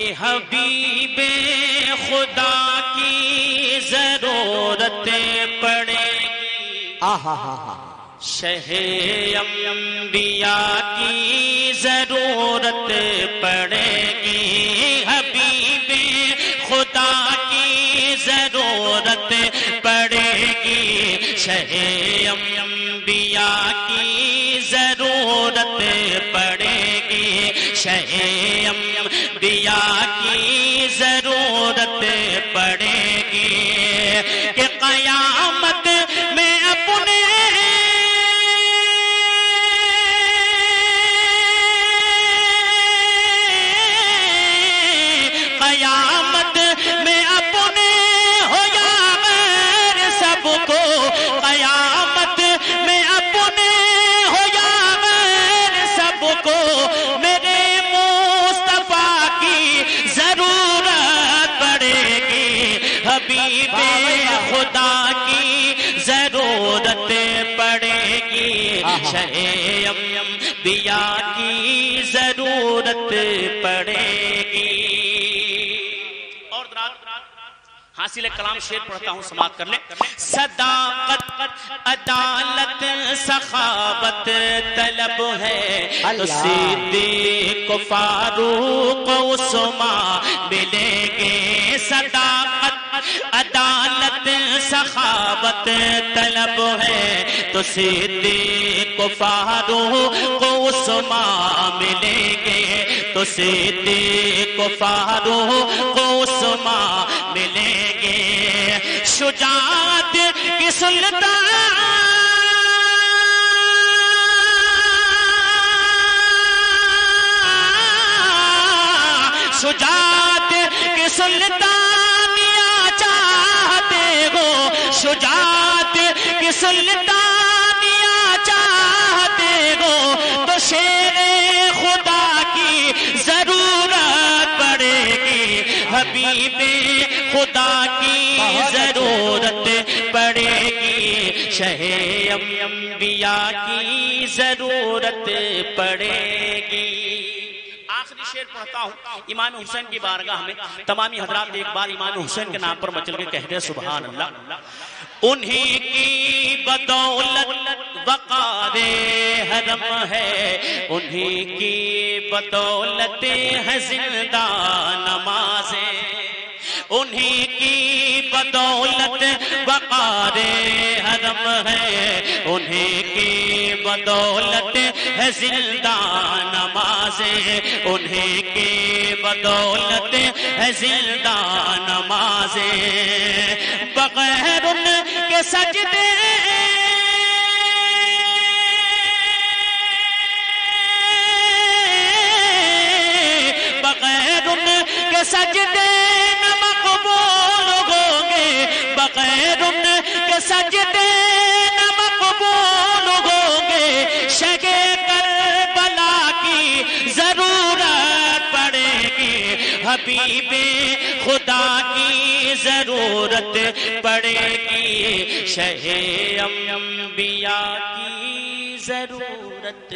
हबीबे खुदा की ज़रूरत पड़ेगी। आहा हा हा। शहे अम्बिया की ज़रूरत पड़ेगी। हबीबे खुदा की ज़रूरत पड़ेगी। शहे अम्बिया की ज़रूरत पड़ेगी। शहे अम्बिया की ज़रूरत पड़ेगी कि कयामत पड़ेगी हबीबे खुदा की ज़रूरत पड़ेगी। शहे बिया की ज़रूरत पड़ेगी। और हासिल कलाम शेर पढ़ता हूँ समाप्त कर ले। सदाकत अदालत सखावत तलब है। तो को सिद्दीक फारूक उस्मा मिलेंगे। सदाकत अदालत सखावत तलब है। तो सिद्दीक फारूक उस्मा मिलेंगे। तो सिद्दीक फारूक उस्मा मिलेंगे। शुजात की शुजात की सुल्तानिया चाहते हो। शुजात की सुल्तानिया शेर खुदा की ज़रूरत पड़ेगी। हबीबे खुदा की ज़रूरत पड़ेगी। शहे अम्बिया की ज़रूरत पड़ेगी। आखिरी शेर पढ़ता हूँ। इमाम हुसैन की बारगाह में तमामी हजरात एक बार इमाम हुसैन के नाम पर मचल के कह दे सुबहान अल्लाह उन्हीं की बदौलत वकारे हरम है। उन्हीं की बदौलत है ज़िंदा नमाजें। उन्हीं की बदौलत वकारे हरम है। उन्हीं की बदौलत है ज़िंदा नमाजें। उन्हीं की बदौलत है ज़िंदा नमाजें। बगैर उनके सजदे सजदे न मकबूल होंगे। बगैर उनके सजदे न मकबूल होंगे। की ज़रूरत पड़ेगी। हबीबे खुदा की ज़रूरत पड़ेगी। शहे अम्बिया की ज़रूरत